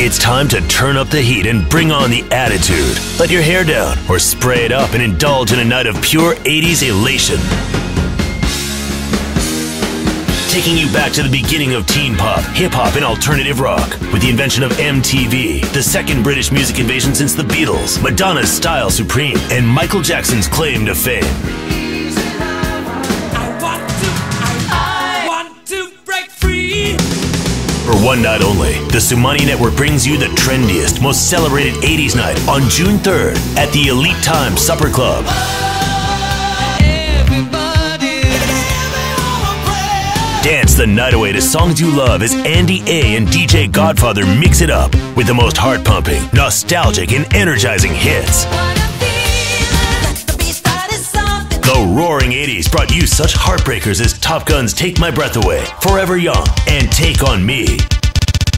It's time to turn up the heat and bring on the attitude. Let your hair down or spray it up and indulge in a night of pure 80s elation. Taking you back to the beginning of teen pop, hip hop, and alternative rock with the invention of MTV, the second British music invasion since the Beatles, Madonna's Style Supreme, and Michael Jackson's claim to fame. For one night only, the Xumanii Network brings you the trendiest, most celebrated 80s night on June 3rd at the Elite Time Supper Club. Dance the night away to songs you love as Andy A and DJ Godfather mix it up with the most heart pumping, nostalgic, and energizing hits. Roaring 80s brought you such heartbreakers as Top Gun's Take My Breath Away, Forever Young, and Take On Me.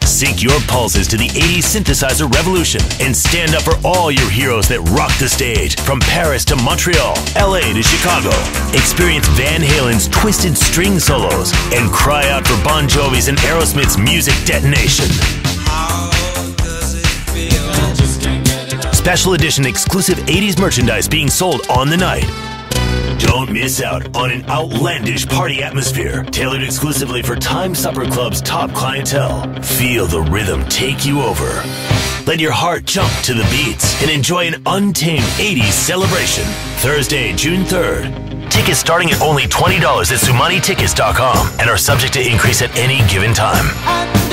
Sync your pulses to the 80s synthesizer revolution and stand up for all your heroes that rock the stage from Paris to Montreal, LA to Chicago. Experience Van Halen's twisted string solos and cry out for Bon Jovi's and Aerosmith's music detonation. Special edition exclusive 80s merchandise being sold on the night. Don't miss out on an outlandish party atmosphere tailored exclusively for Time Supper Club's top clientele. Feel the rhythm take you over. Let your heart jump to the beats and enjoy an untamed 80s celebration. Thursday, June 3rd. Tickets starting at only $20 at XumaniiTickets.com and are subject to increase at any given time.